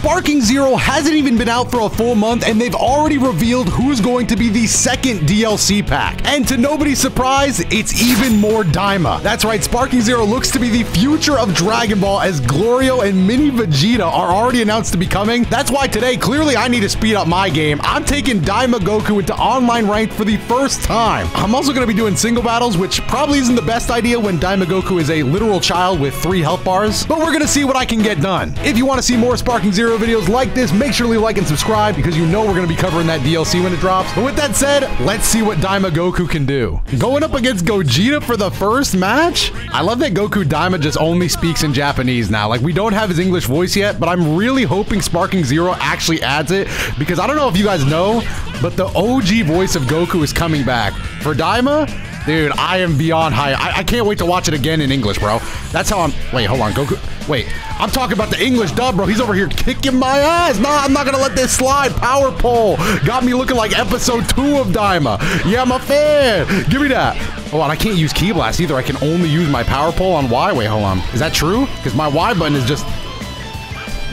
Sparking Zero hasn't even been out for a full month, and they've already revealed who's going to be the second DLC pack. And to nobody's surprise, it's even more Daima. That's right, Sparking Zero looks to be the future of Dragon Ball as Glorio and Mini Vegeta are already announced to be coming. That's why today, clearly I need to speed up my game. I'm taking Daima Goku into online ranked for the first time. I'm also going to be doing single battles, which probably isn't the best idea when Daima Goku is a literal child with three health bars, but we're going to see what I can get done. If you want to see more Sparking Zero videos like this, make sure to leave a like and subscribe because you know we're going to be covering that DLC when it drops. But with that said, let's see what Daima Goku can do. Going up against Gogeta for the first match? I love that Goku Daima just only speaks in Japanese now. Like, we don't have his English voice yet, but I'm really hoping Sparking Zero actually adds it because I don't know if you guys know, but the OG voice of Goku is coming back. For Daima, Dude, I am beyond high. I, I, can't wait to watch it again in English, bro. That's how I'm. Wait, hold on. Goku. Wait, I'm talking about the English dub, bro. He's over here kicking my ass. Nah, I'm not gonna let this slide. Power pole got me looking like episode two of Daima. Yeah, I'm a fan. Give me that. Oh, and I can't use Ki Blast either. I can only use my power pole on Y. Wait, hold on. Is that true? Because my Y button is just.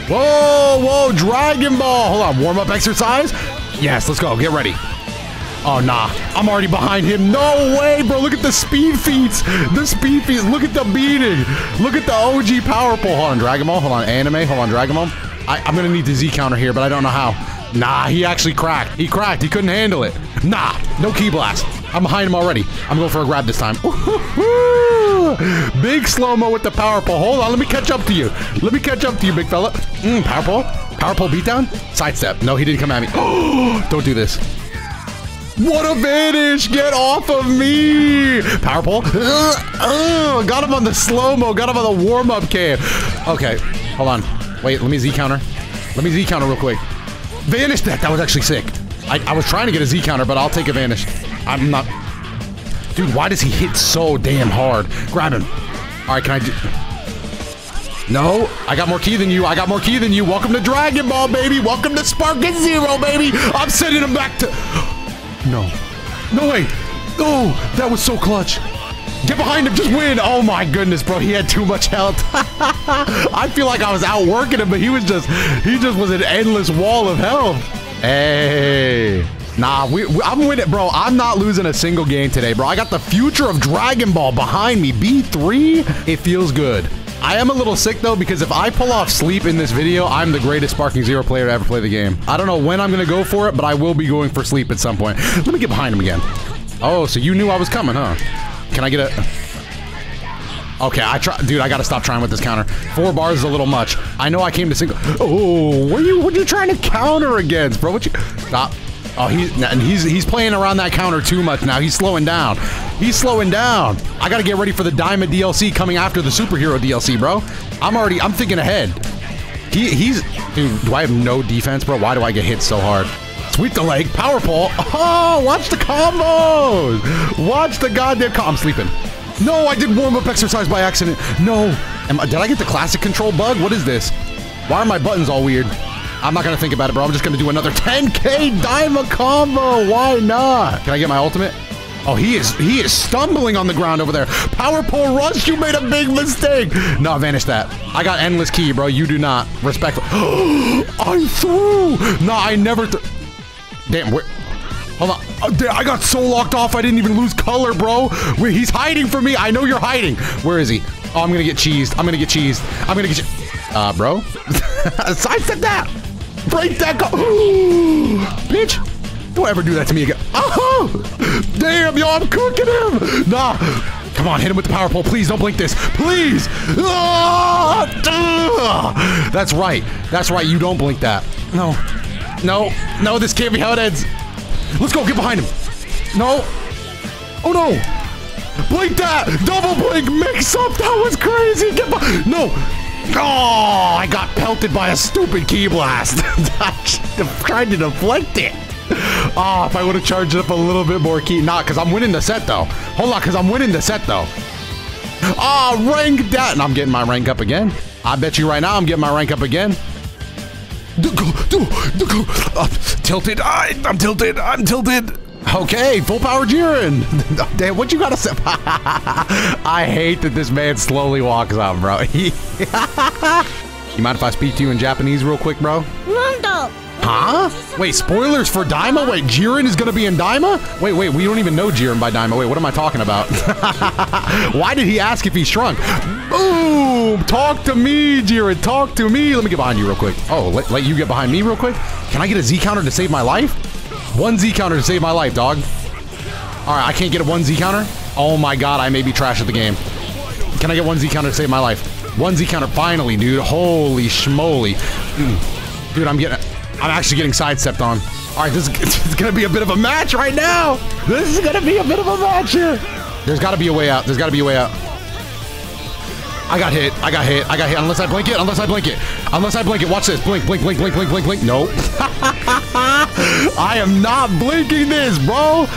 Whoa, whoa, Dragon Ball. Hold on. Warm up exercise. Yes, let's go. Get ready. Oh, nah. I'm already behind him. No way, bro. Look at the speed feats. The speed feats. Look at the beating. Look at the OG power pole. Hold on, Dragon Ball. Hold on, anime. Hold on, Dragon Ball. I, I'm going to need the Z counter here, but I don't know how. Nah, he actually cracked. He cracked. He couldn't handle it. Nah, no ki Blast. I'm behind him already. I'm going for a grab this time. Big slow-mo with the power pole. Hold on, let me catch up to you. Let me catch up to you, big fella. Mm, power pole. Power pole beatdown. Sidestep. No, he didn't come at me. don't do this. What a vanish! Get off of me! Power pole. Uh, uh, got him on the slow-mo. Got him on the warm-up cam. Okay, hold on. Wait, let me Z counter. Let me Z counter real quick. Vanish that. That was actually sick. I, I was trying to get a Z counter, but I'll take a vanish. I'm not... Dude, why does he hit so damn hard? Grab him. All right, can I do... No, I got more ki than you. I got more ki than you. Welcome to Dragon Ball, baby. Welcome to Sparking Zero, baby. I'm sending him back to... No. No way. Oh, that was so clutch. Get behind him, just win. Oh my goodness, bro. He had too much health. I feel like I was outworking him, but he was just, he just was an endless wall of health. Hey. Nah, we, we, I'm winning, bro. I'm not losing a single game today, bro. I got the future of Dragon Ball behind me. B3, it feels good. I am a little sick though because if I pull off sleep in this video, I'm the greatest Sparking Zero player to ever play the game. I don't know when I'm gonna go for it, but I will be going for sleep at some point. Let me get behind him again. Oh, so you knew I was coming, huh? Can I get a... Okay, I try, dude. I gotta stop trying with this counter. Four bars is a little much. I know I came to single. Oh, what are you? What are you trying to counter against, bro? What you? Stop. Oh, he's and he's he's playing around that counter too much now. He's slowing down. He's slowing down. I gotta get ready for the Daima DLC coming after the Superhero DLC, bro. I'm already. I'm thinking ahead. He he's dude. Do I have no defense, bro? Why do I get hit so hard? Sweep the leg, power pole. Oh, watch the combos. Watch the goddamn. Com I'm sleeping. No, I did warm up exercise by accident. No. Am, did I get the classic control bug? What is this? Why are my buttons all weird? I'm not gonna think about it, bro. I'm just gonna do another 10k Daima combo. Why not? Can I get my ultimate? Oh, he is he is stumbling on the ground over there. Power pole rush, you made a big mistake. No, vanish that. I got endless ki, bro. You do not. Respect. I threw. No, I never. Damn. Where? Hold on. Oh, damn, I got so locked off, I didn't even lose color, bro. Wait, he's hiding from me. I know you're hiding. Where is he? Oh, I'm gonna get cheesed. I'm gonna get cheesed. I'm gonna get. Uh, bro. Sidestep that. Break that go- Bitch! Don't ever do that to me again. Oh! Damn, yo, I'm cooking him! Nah! Come on, hit him with the power pole. Please don't blink this. Please! Ah! That's right. That's right. You don't blink that. No. No. No, this can't be how it ends. Let's go. Get behind him. No. Oh, no. Blink that. Double blink. Mix up. That was crazy. Get behind. No. Oh, I got pelted by a stupid ki Blast. I tried to deflect it. Oh, if I would have charged up a little bit more ki. Not, because I'm winning the set, though. Hold on, because I'm winning the set, though. Oh, rank down. And I'm getting my rank up again. I bet you right now I'm getting my rank up again. Uh, tilted. I'm tilted. I'm tilted. Okay, full power Jiren. Oh, damn, what you gotta say? I hate that this man slowly walks on, bro. You mind if I speak to you in Japanese real quick, bro? Huh? Wait, spoilers for Daima? Wait, Jiren is gonna be in Daima? Wait, wait, we don't even know Jiren by Daima. Wait, what am I talking about? Why did he ask if he shrunk? Boom! Talk to me, Jiren. Talk to me. Let me get behind you real quick. Oh, let, let you get behind me real quick? Can I get a Z counter to save my life? One Z counter to save my life, dog. All right, I can't get a one Z counter? Oh my god, I may be trash at the game. Can I get one Z counter to save my life? One Z counter, finally, dude. Holy schmoly. Mm. Dude, I'm getting... I'm actually getting sidestepped on. All right, this is, is gonna be a bit of a match right now. This is gonna be a bit of a match here. There's gotta be a way out. There's gotta be a way out. I got hit. I got hit. I got hit. Unless I blink it. Unless I blink it. Unless I blink it. Watch this. Blink, blink, blink, blink, blink, blink, blink. Nope. I am not blinking this, bro.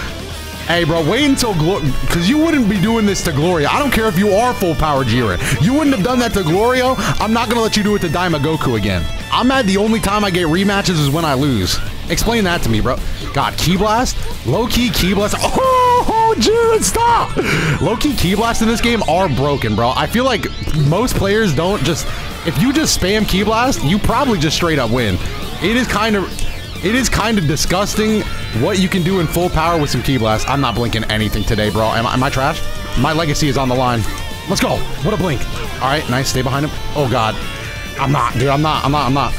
Hey, bro, wait until Glorio, because you wouldn't be doing this to Glorio. I don't care if you are full power Jiren. You wouldn't have done that to Glorio. I'm not gonna let you do it to Daima Goku again. I'm mad the only time I get rematches is when I lose. Explain that to me, bro. God, Ki Blast? Low-key Ki Blast? Oh, Jiren, stop! Low-key Ki Blast in this game are broken, bro. I feel like most players don't just... If you just spam ki Blast, you probably just straight up win. It is kind of... It is kind of disgusting what you can do in full power with some ki Blast. I'm not blinking anything today, bro. Am, I- am I trash? My legacy is on the line. Let's go. What a blink. All right, nice. Stay behind him. Oh, God. I'm not, dude. I'm not. I'm not. I'm not.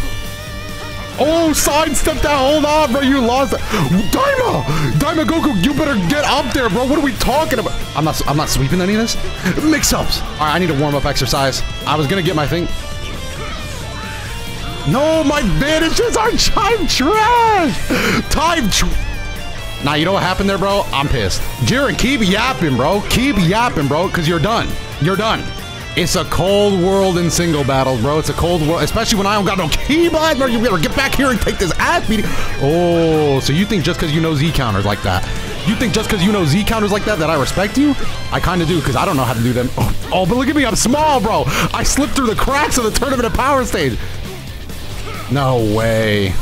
Oh, sidestep that. Hold on, bro. You lost it. Daima! Daima Goku, you better get up there, bro. What are we talking about? I'm not I'm not sweeping any of this. Mix-ups. All right, I need a warm-up exercise. I was going to get my thing. No, my bandages are time trash. Time tr Now, you know what happened there, bro? I'm pissed. Jiren, keep yapping, bro. Keep yapping, bro, because you're done. You're done. It's a cold world in single battles, bro. It's a cold world, especially when I don't got no ki blast, bro. You better get back here and take this ass beating. Oh, so you think just because you know Z counters like that, you think just because you know Z counters like that that I respect you? I kind of do because I don't know how to do them. Oh, oh, but look at me, I'm small, bro. I slipped through the cracks of the tournament of power stage. No way.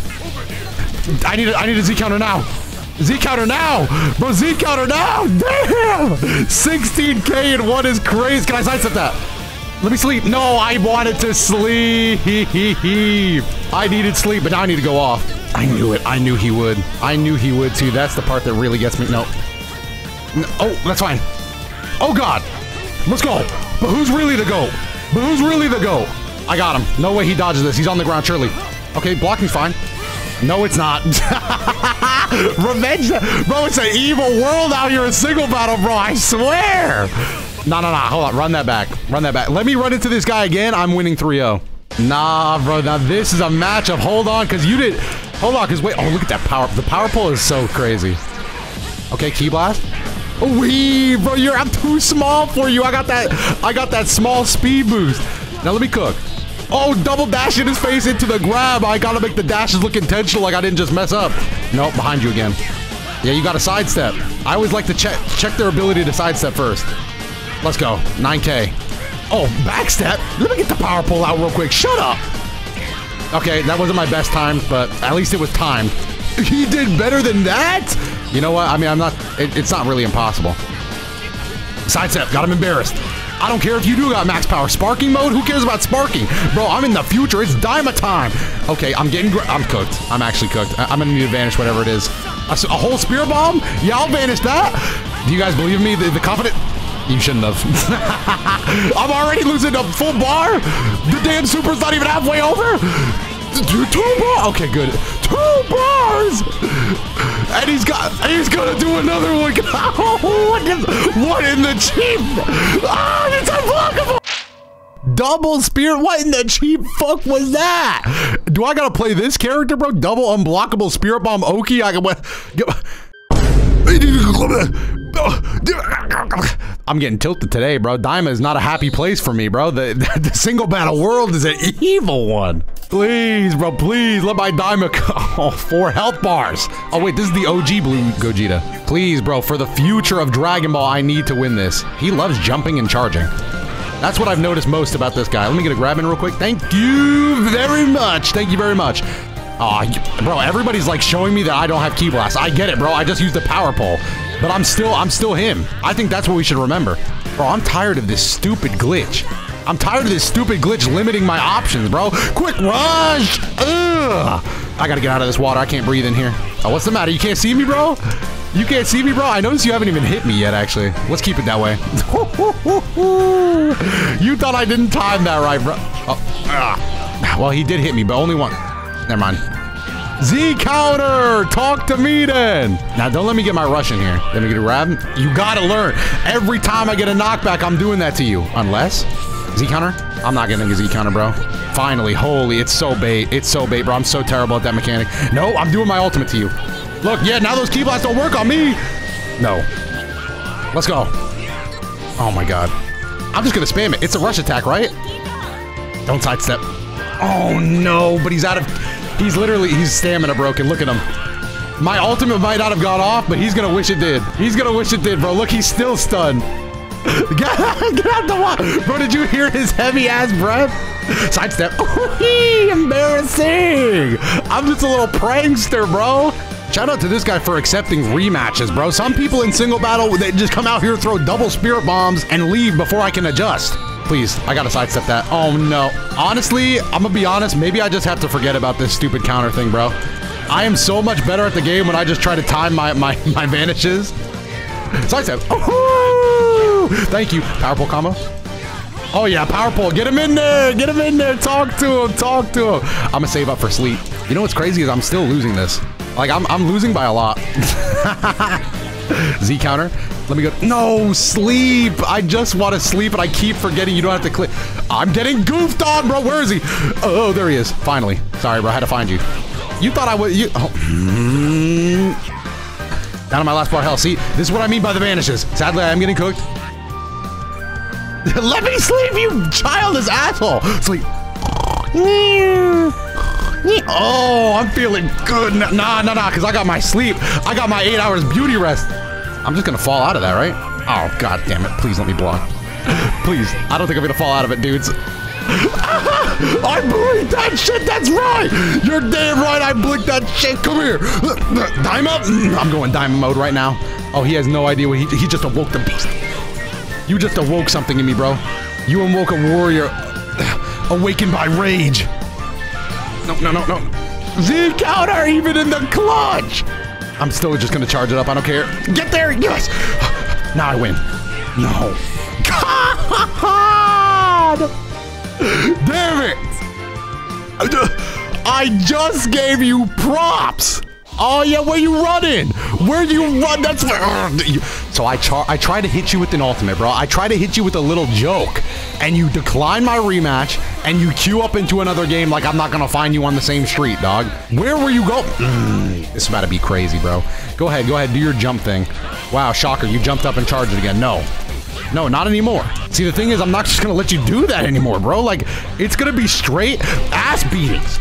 I need a, I need a Z counter now. Z counter now, bro. Z counter now. Damn. 16k and one is crazy. Can I sidestep that? Let me sleep. No, I wanted to sleep. I needed sleep, but now I need to go off. I knew it. I knew he would. I knew he would too. That's the part that really gets me. No. no. Oh, that's fine. Oh God. Let's go. But who's really the GOAT? But who's really the GOAT? I got him. No way he dodges this. He's on the ground, surely. Okay, blocking's fine. No, it's not. Revenge, bro. It's an evil world out here in single battle, bro. I swear. No, no, no. Hold on. Run that back. Run that back. Let me run into this guy again. I'm winning 3-0. Nah, bro. Now this is a matchup. Hold on, because you did. Hold on, because wait. Oh, look at that power. The power pole is so crazy. Okay, ki blast. Oh, Wee, bro. You're. I'm too small for you. I got that. I got that small speed boost. Now let me cook. Oh, double dash in his face into the grab. I gotta make the dashes look intentional like I didn't just mess up. Nope, behind you again. Yeah, you gotta sidestep. I always like to check check their ability to sidestep first. Let's go. 9k. Oh, backstep? Let me get the power pole out real quick. Shut up. Okay, that wasn't my best time, but at least it was timed. He did better than that? You know what? I mean, I'm not... It, it's not really impossible. Sidestep. Got him embarrassed. I don't care if you do got max power. Sparking mode? Who cares about sparking? Bro, I'm in the future. It's Daima time. Okay, I'm getting... I'm cooked. I'm actually cooked. I am gonna need to vanish whatever it is. A, a, whole spirit bomb? Yeah, I'll vanish that. Do you guys believe me? The, the confident... You shouldn't have. I'm already losing a full bar? The damn super's not even halfway over? Two, bars? Okay, good. Two bars! And he's got, he's gonna do another one. what, in, what in the cheap? Ah, it's unblockable! Double spear? What in the cheap fuck was that? Do I gotta play this character, bro? Double unblockable spirit bomb Oki? I can. I'm getting tilted today, bro. Daima is not a happy place for me, bro. The, the, the single battle world is an evil one. Please, bro, please let my Daima go. Oh, four health bars. Oh, wait, this is the OG Blue Gogeta. Please, bro, for the future of Dragon Ball, I need to win this. He loves jumping and charging. That's what I've noticed most about this guy. Let me get a grab in real quick. Thank you very much. Thank you very much. Oh, bro, everybody's like showing me that I don't have Ki Blast. I get it, bro. I just used the power pole. But I'm still, I'm still him. I think that's what we should remember. Bro, I'm tired of this stupid glitch. I'm tired of this stupid glitch limiting my options, bro. Quick rush! Ugh! I gotta get out of this water. I can't breathe in here. Oh, what's the matter? You can't see me, bro? You can't see me, bro? I noticed you haven't even hit me yet, actually. Let's keep it that way. you thought I didn't time that right, bro. Oh, ah. Well, he did hit me, but only one. Never mind. Z counter! Talk to me then! Now, don't let me get my rush in here. Let me get a grab. You gotta learn. Every time I get a knockback, I'm doing that to you. Unless... Z counter? I'm not getting a Z counter, bro. Finally. Holy, it's so bait. It's so bait, bro. I'm so terrible at that mechanic. No, I'm doing my ultimate to you. Look, yeah, now those key blocks don't work on me. No. Let's go. Oh my god. I'm just gonna spam it. It's a rush attack, right? Don't sidestep. Oh no, but he's out of... He's literally... He's stamina broken. Look at him. My ultimate might not have gone off, but he's gonna wish it did. He's gonna wish it did, bro. Look, he's still stunned. Get, out the water. Bro, did you hear his heavy-ass breath? Sidestep. Embarrassing. I'm just a little prankster, bro. Shout out to this guy for accepting rematches, bro. Some people in single battle, they just come out here, throw double spirit bombs, and leave before I can adjust. Please, I gotta sidestep that. Oh no. Honestly, I'm gonna be honest, maybe I just have to forget about this stupid counter thing, bro. I am so much better at the game when I just try to time my, my, my vanishes. Sidestep. Oh, thank you. Power pole combo. Oh yeah, power. Get him in there. Get him in there. Talk to him. Talk to him. I'm gonna save up for sleep. You know what's crazy is I'm still losing this. Like, I'm, I'm losing by a lot. Z counter. Let me go. No, sleep. I just want to sleep, and I keep forgetting you don't have to click. I'm getting goofed on, bro. Where is he? Oh, there he is. Finally. Sorry, bro. I had to find you. You thought I would. You. Oh. Down to my last bar health. See, this is what I mean by the vanishes. Sadly, I am getting cooked. Let me sleep, you childish asshole. Sleep. Oh, I'm feeling good. Nah, nah, nah, because I got my sleep. I got my eight hours beauty rest. I'm just to fall out of that, right? Oh, god damn it. Please let me block. Please. I don't think I'm to fall out of it, dudes. I blinked that shit. That's right. You're damn right. I blinked that shit. Come here. Diamond. I'm going diamond mode right now. Oh, he has no idea what he, he just awoke the beast. You just awoke something in me, bro. You awoke a warrior awakened by rage. No, no, no, no. Z counter even in the clutch. I'm still just gonna charge it up. I don't care. Get there. Yes. Now I win. No. God. Damn it. I just gave you props. Oh yeah, where you running? Where do you run? That's where. Uh, so I try. I try to hit you with an ultimate, bro. I try to hit you with a little joke, and you decline my rematch, and you queue up into another game like I'm not gonna find you on the same street, dog. Where were you going? Mm, this is about to be crazy, bro. Go ahead, go ahead, do your jump thing. Wow, shocker, you jumped up and charged it again. No, no, not anymore. See, the thing is, I'm not just gonna let you do that anymore, bro. Like, it's gonna be straight ass beatings.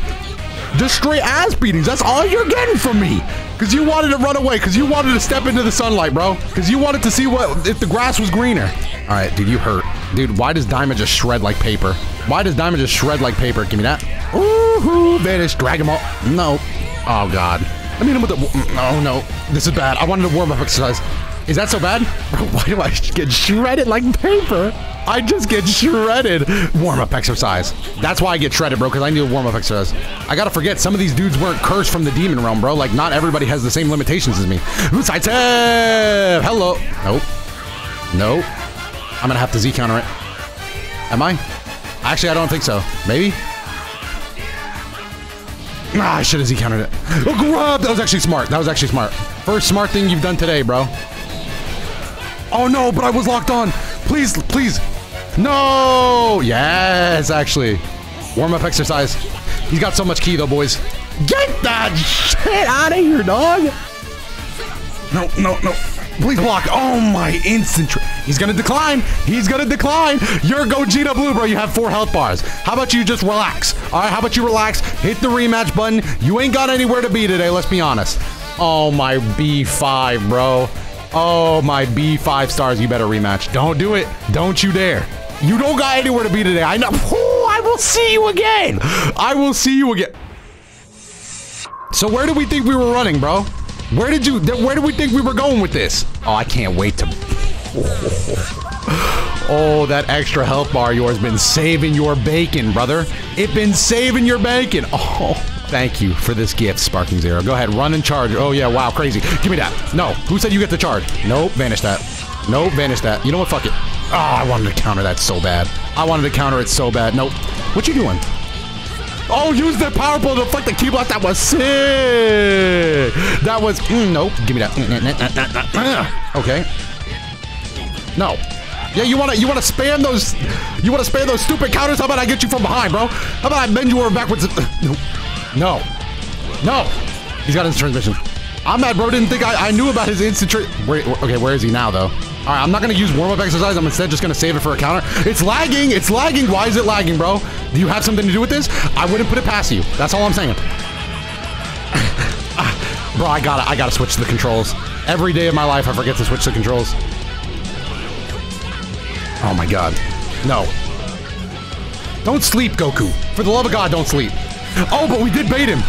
Just straight ass beatings. That's all you're getting from me. Because you wanted to run away. Because you wanted to step into the sunlight, bro. Because you wanted to see what if the grass was greener. All right, dude, you hurt. Dude, why does Daima just shred like paper? Why does Daima just shred like paper? Give me that. Ooh, vanish. Drag him all. No. Oh, God. I me hit him with the... Mm, oh, no. This is bad. I wanted a warm-up exercise. Is that so bad? Why do I get shredded like paper? I just get shredded. Warm-up exercise. That's why I get shredded, bro, because I need a warm-up exercise. I gotta forget, some of these dudes weren't cursed from the demon realm, bro. Like, not everybody has the same limitations as me. Side! Hello. Nope. Nope. I'm gonna have to Z-counter it. Am I? Actually, I don't think so. Maybe? Ah, I should have Z-countered it. Oh, grab! That was actually smart. That was actually smart. First smart thing you've done today, bro. Oh no, but I was locked on. Please, please. No! Yes, actually. Warm-up exercise. He's got so much ki though, boys. Get that shit out of here, dog! No, no, no. Please block. Oh my instant. He's gonna decline. He's gonna decline. You're Gogeta Blue, bro. You have four health bars. How about you just relax? All right, how about you relax? Hit the rematch button. You ain't got anywhere to be today, let's be honest. Oh my B5, bro. Oh, my B five stars. You better rematch. Don't do it. Don't you dare. You don't got anywhere to be today. I know. Ooh, I will see you again. I will see you again. So where do we think we were running, bro? Where did you? Where did we think we were going with this? Oh, I can't wait to. Oh, that extra health bar yours been saving your bacon, brother. It been saving your bacon. Oh, thank you for this gift, Sparking Zero. Go ahead, run and charge. Oh, yeah, wow, crazy. Give me that. No, who said you get the charge? Nope, vanish that. Nope, vanish that. You know what? Fuck it. Oh, I wanted to counter that so bad. I wanted to counter it so bad. Nope. What you doing? Oh, use the power pole to deflect the ki. That was sick. That was. Mm, nope. Give me that. Mm, mm, mm, ah, okay. No. Yeah, you wanna you wanna spam those you wanna spam those stupid counters? How about I get you from behind, bro? How about I bend you over backwards? Uh, no. No. No. He's got his transmission. I'm mad, bro. Didn't think I, I knew about his instant where, Okay, where is he now, though? All right, I'm not gonna use warm-up exercise. I'm instead just gonna save it for a counter. It's lagging. It's lagging. Why is it lagging, bro? Do you have something to do with this? I wouldn't put it past you. That's all I'm saying. bro, I gotta I gotta switch to the controls. Every day of my life, I forget to switch the controls. Oh my god. No. Don't sleep, Goku. For the love of God, don't sleep. Oh, but we did bait him.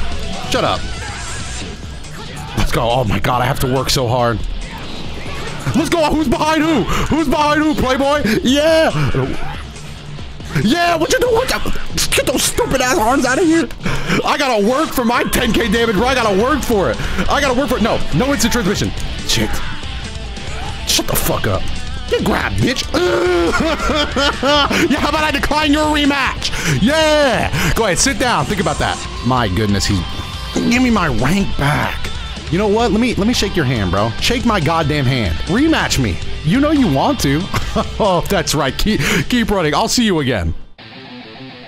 Shut up. Let's go. Oh my god, I have to work so hard. Let's go. Who's behind who? Who's behind who, Playboy? Yeah. Yeah, what you doing? What the, get those stupid ass arms out of here. I gotta work for my 10k damage, bro. I gotta work for it. I gotta work for it. No, no instant transmission. Shit. Shut the fuck up. Get grabbed, bitch. yeah, how about I decline your rematch? Yeah. Go ahead, sit down. Think about that. My goodness, he. Give me my rank back. You know what? Let me let me shake your hand, bro. Shake my goddamn hand. Rematch me. You know you want to. oh, that's right. Keep keep running. I'll see you again.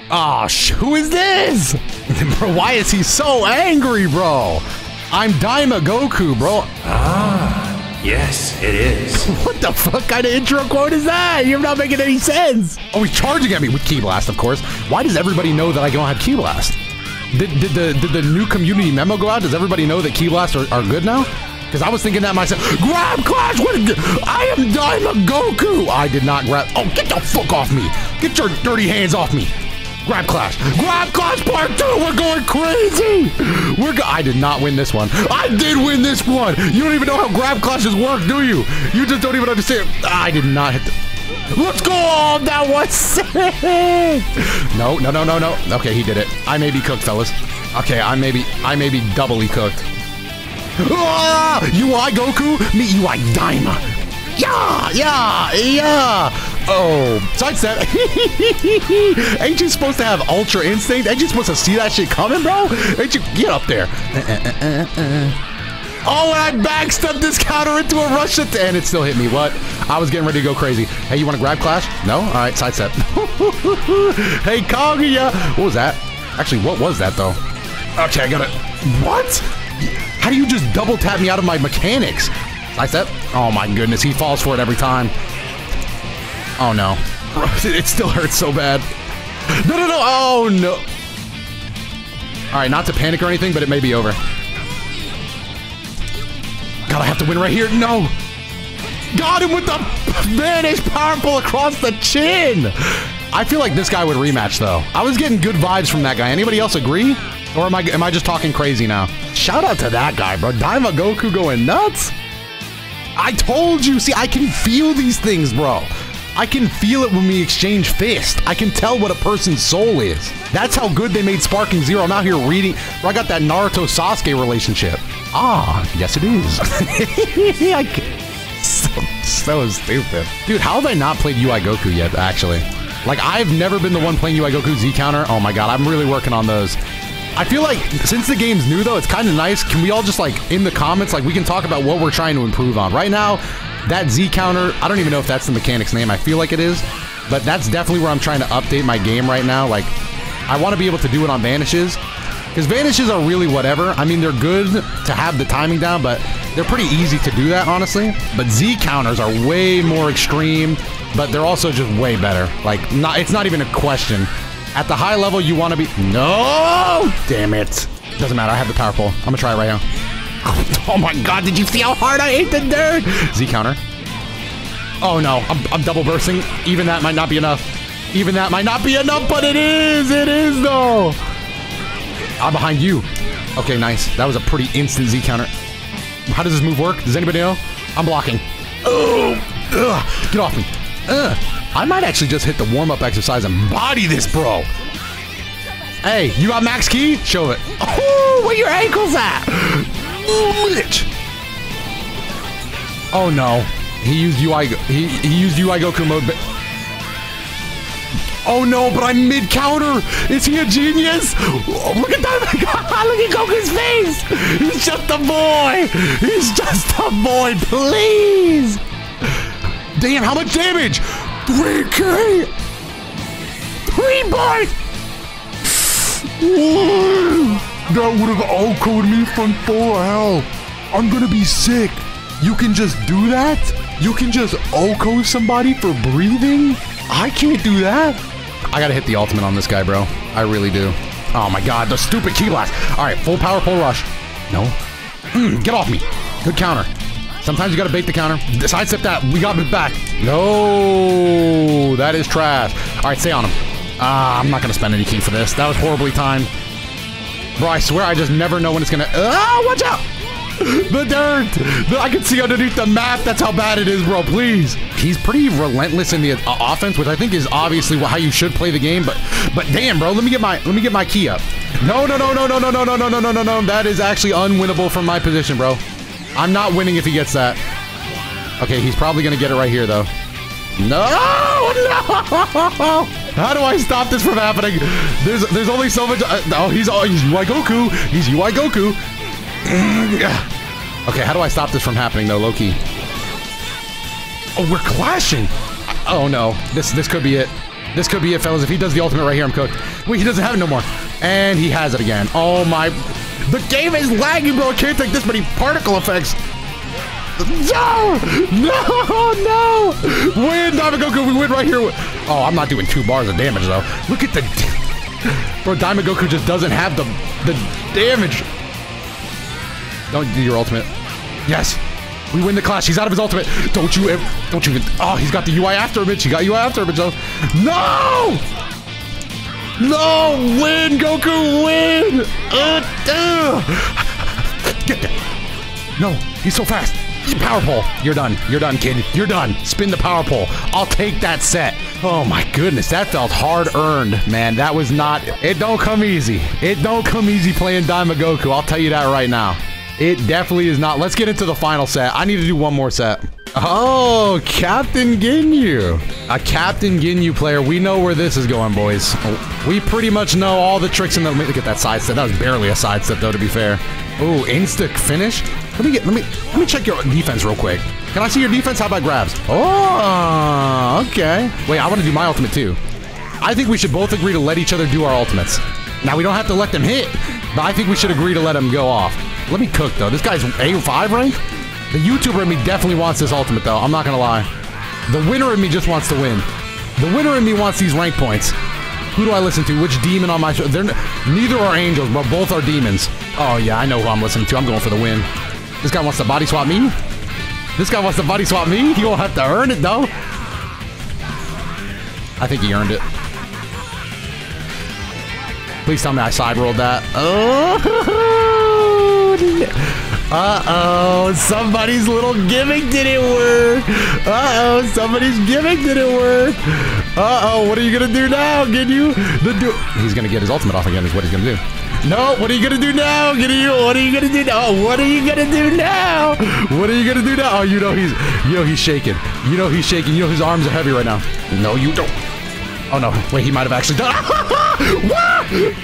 Ah, oh, who is this? bro, why is he so angry, bro? I'm Daima Goku, bro. Ah. Yes, it is. what the fuck kind of intro quote is that? You're not making any sense. Oh, he's charging at me with Ki Blast, of course. Why does everybody know that I don't have Ki Blast? Did, did the did the new community memo go out? Does everybody know that Ki Blasts are, are good now? Because I was thinking that myself. Grab Clash! I am Daima Goku! I did not grab. Oh, get the fuck off me! Get your dirty hands off me! Grab Clash! Grab Clash Part 2! We're going crazy! We're go I did not win this one. I did win this one! You don't even know how Grab Clashes work, do you? You just don't even understand. I did not hit the... Let's go! That was sick! No, no, no, no, no. Okay, he did it. I may be cooked, fellas. Okay, I may be, I may be doubly cooked. Ah! UI Goku, meet UI Daima. Yeah, yeah, yeah. Oh, sidestep. Ain't you supposed to have Ultra Instinct? Ain't you supposed to see that shit coming, bro? Ain't you get up there? Uh, uh, uh, Oh, and I backstepped this counter into a rush at the end. It still hit me. What? I was getting ready to go crazy. Hey, you want to grab Clash? No? All right, sidestep. hey, Kaguya. What was that? Actually, what was that, though? Okay, I got it. What? How do you just double tap me out of my mechanics? Sidestep? Oh, my goodness. He falls for it every time. Oh no. It still hurts so bad. No, no, no. Oh no. All right, not to panic or anything, but it may be over. God, I have to win right here. No. Got him with the vanish power pole across the chin. I feel like this guy would rematch though. I was getting good vibes from that guy. Anybody else agree? Or am I am I just talking crazy now? Shout out to that guy, bro. Daima Goku going nuts. I told you. See, I can feel these things, bro. I can feel it when we exchange fists. I can tell what a person's soul is. That's how good they made Sparking Zero. I'm out here reading. I got that Naruto Sasuke relationship. Ah, yes it is. so, so stupid. Dude, how have I not played UI Goku yet, actually? Like, I've never been the one playing UI Goku Z Counter. Oh my god, I'm really working on those. I feel like since the game's new though, it's kind of nice. Can we all just like in the comments, like we can talk about what we're trying to improve on. Right now, that Z counter, I don't even know if that's the mechanic's name. I feel like it is, but that's definitely where I'm trying to update my game right now. Like, I want to be able to do it on vanishes. Because vanishes are really whatever. I mean, they're good to have the timing down, but they're pretty easy to do that, honestly. But Z counters are way more extreme, but they're also just way better. Like, not it's not even a question. At the high level, you want to be... No! Damn it. Doesn't matter. I have the power. I'm going to try it right now. Oh my god, did you see how hard I ate the dirt? Z counter. Oh no, I'm, I'm double bursting. Even that might not be enough. Even that might not be enough, but it is! It is though! I'm behind you. Okay, nice. That was a pretty instant Z counter. How does this move work? Does anybody know? I'm blocking. Oh! Ugh. Get off me. Uh, I might actually just hit the warm-up exercise and body this bro. Hey, you got max ki? Show it. Oh, where your ankles at? Oh no. He used UI he, he used UI Goku mode Oh no, but I'm mid counter. Is he a genius? Oh, look at that. look at Goku's face. He's just a boy. He's just a boy. Please. Damn, how much damage? 3k. Three boys. That would have OHKO'd me from full hell. I'm gonna be sick. You can just do that? You can just OHKO somebody for breathing? I can't do that. I gotta hit the ultimate on this guy, bro. I really do. Oh my god, the stupid ki blast. Alright, full power full rush. No. Mm, get off me. Good counter. Sometimes you gotta bait the counter. Sidestep that. We got it back. No, that is trash. Alright, stay on him. Ah, I'm not gonna spend any ki for this. That was horribly timed. Bro, I swear I just never know when it's gonna. Ah, watch out! The dirt! I can see underneath the map. That's how bad it is, bro. Please. He's pretty relentless in the uh, offense, which I think is obviously how you should play the game. But, but damn, bro. Let me get my let me get my ki up. No, no, no, no, no, no, no, no, no, no, no, no, no. That is actually unwinnable from my position, bro. I'm not winning if he gets that. Okay, he's probably gonna get it right here, though. No, no! How do I stop this from happening? There's there's only so much. Uh, oh, he's oh, he's UI Goku. He's UI Goku. Okay, how do I stop this from happening though, Loki? Oh, we're clashing. Oh no, this this could be it. This could be it, fellas. If he does the ultimate right here, I'm cooked. Wait, he doesn't have it no more. And he has it again. Oh my. The game is lagging, bro. I can't take this many particle effects. No! No! No! Win, Daima Goku. We win right here. Oh, I'm not doing two bars of damage, though. Look at the... Bro, Daima Goku just doesn't have the, the damage. Don't do your ultimate. Yes! We win the clash. He's out of his ultimate. Don't you ever... Don't you even... Oh, he's got the UI after image. He got UI after image, though. No! No! Win, Goku! Win! Uh, uh. Get there. No, he's so fast. Power pole. You're done. You're done, kid. You're done. Spin the power pole. I'll take that set. Oh my goodness, that felt hard earned, man. That was not. It don't come easy. It don't come easy playing Goku. I'll tell you that right now. It definitely is not. Let's get into the final set. I need to do one more set. Oh, Captain Ginyu. A Captain Ginyu player. We know where this is going, boys. We pretty much know all the tricks in the... Look at that side step. That was barely a side step, though, to be fair. Oh, insta finish? Let me get... Let me... Let me check your defense real quick. Can I see your defense? How about grabs? Oh, okay. Wait, I want to do my ultimate, too. I think we should both agree to let each other do our ultimates. Now, we don't have to let them hit, but I think we should agree to let them go off. Let me cook, though. This guy's A5 rank? The YouTuber in me definitely wants this ultimate, though. I'm not gonna lie. The winner in me just wants to win. The winner in me wants these rank points. Who do I listen to? Which demon on my show? They're neither are angels, but both are demons. Oh yeah, I know who I'm listening to. I'm going for the win. This guy wants to body swap me. This guy wants to body swap me. He won't have to earn it though. I think he earned it. Please tell me I side rolled that. Oh. Uh-oh, somebody's little gimmick didn't work. Uh-oh, somebody's gimmick didn't work. Uh-oh, what are you gonna do now, Ginyu? The do He's gonna get his ultimate off again is what he's gonna do. No, what are you gonna do now, Ginyu? What are you gonna do now? What are you gonna do now? What are you gonna do now? Oh, you know he's, you know he's shaking. You know he's shaking. You know his arms are heavy right now. No, you don't. Oh no, wait, he might have actually done it.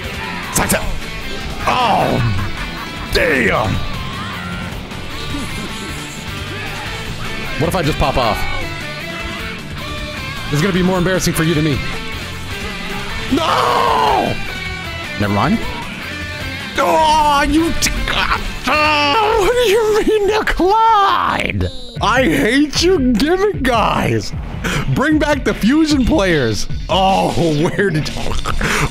Oh, damn. What if I just pop off? This is gonna be more embarrassing for you than me. No! Never mind. Oh, you... Oh, what do you mean declined? I hate you gimmick guys. Bring back the fusion players. Oh, where did.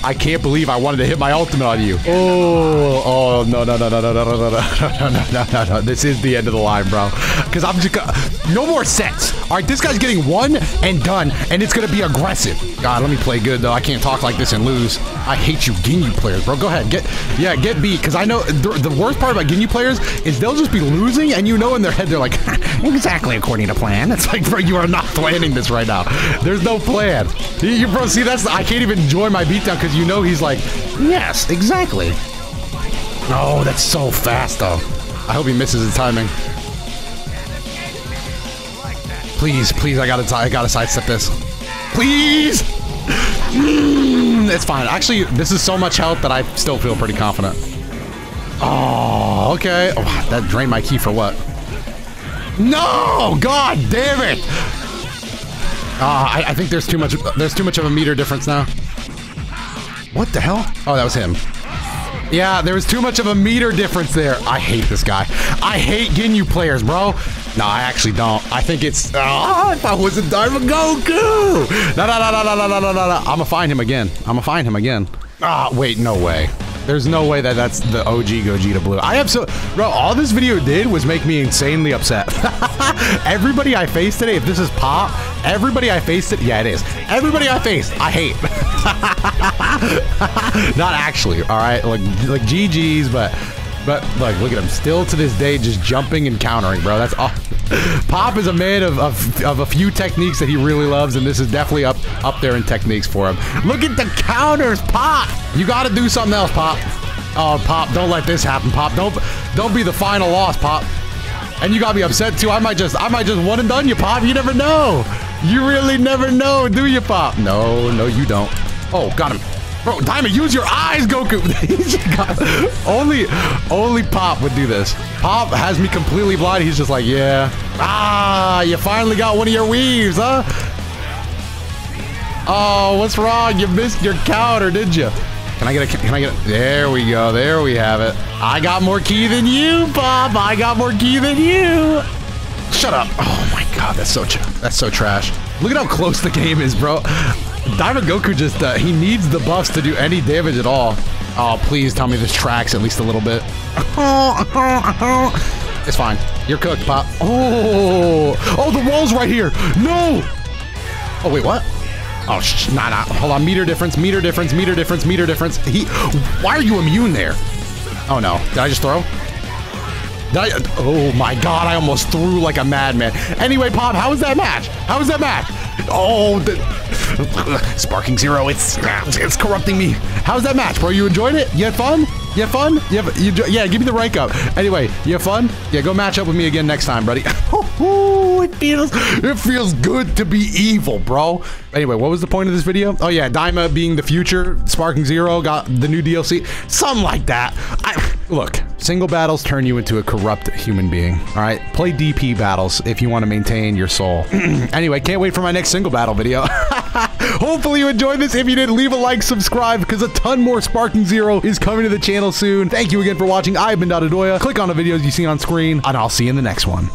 I can't believe I wanted to hit my ultimate on you. Oh, oh, no, no, no, no, no, no, no, no, no, no, no, no, no. This is the end of the line, bro. Because I'm just... No more sets. All right, this guy's getting one and done, and it's going to be aggressive. God, let me play good, though. I can't talk like this and lose. I hate you Ginyu players, bro. Go ahead. Get... Yeah, get beat. Because I know... The, the worst part about Ginyu players is they'll just be losing, and you know in their head they're like, exactly according to plan. It's like, bro, you are not planning this right now. There's no plan. You, bro, see, that's I can't even enjoy my beatdown because you know he's like, yes, exactly. Oh, that's so fast though. I hope he misses the timing. Please, please, I gotta, I gotta sidestep this. Please. Mm, it's fine. Actually, this is so much health that I still feel pretty confident. Oh, okay. Oh, that drained my ki for what? No! God damn it! Uh, I, I think there's too much. There's too much of a meter difference now. What the hell? Oh, that was him. Yeah, there was too much of a meter difference there. I hate this guy. I hate Ginyu players, bro. No, I actually don't. I think it's. Oh, if I was a Daima Goku! No, no, no, no, no, no, no, no, no. I'm gonna find him again. I'm gonna find him again. Ah, wait, no way. There's no way that that's the OG Gogeta Blue. I have so, bro, all this video did was make me insanely upset. everybody I faced today, if this is pop, everybody I faced it, yeah, it is. Everybody I faced, I hate. Not actually, all right? Like, like GG's, but, but, like, look at him. Still to this day, just jumping and countering, bro. That's all. Pop is a man of, of, of, a few techniques that he really loves, and this is definitely up up there in techniques for him. Look at the counters, Pop! You gotta do something else, Pop. Oh, Pop, don't let this happen, Pop. Don't don't be the final loss, Pop. And you got me upset too. I might just I might just one and done you, Pop. You never know. You really never know, do you, Pop? No, no, you don't. Oh, got him. Bro, Diamond, use your eyes, Goku. only, only Pop would do this. Pop has me completely blind. He's just like, yeah. Ah, you finally got one of your weaves, huh? Oh, what's wrong? You missed your counter, did you? Can I get a, can I get a, there we go. There we have it. I got more ki than you, Pop. I got more ki than you. Shut up. Oh my god, that's so, that's so trash. Look at how close the game is, bro. Daima Goku just, uh, he needs the buffs to do any damage at all. Oh, please tell me this tracks at least a little bit. It's fine. You're cooked, Pop. Oh, oh, the wall's right here. No. Oh, wait, what? Oh, sh nah, nah. Hold on. Meter difference, meter difference, meter difference, meter difference. He, why are you immune there? Oh, no. Did I just throw? I, oh my god, I almost threw like a madman. Anyway, Pop, how was that match? How was that match? Oh, the, Sparking Zero, it's it's corrupting me. How's that match, bro? You enjoyed it? You had fun? You had fun? You have, you, yeah, give me the rank up. Anyway, you have fun? Yeah, go match up with me again next time, buddy. It feels it feels good to be evil, bro. Anyway, what was the point of this video? Oh yeah, Daima being the future, Sparking Zero got the new DLC, something like that. I look, single battles turn you into a corrupt human being. All right, play DP battles if you want to maintain your soul. anyway, can't wait for my next single battle video. Hopefully you enjoyed this. If you did, leave a like, subscribe, because a ton more Sparking Zero is coming to the channel soon. Thank you again for watching. I've been DotoDoya. Click on the videos you see on screen, and I'll see you in the next one.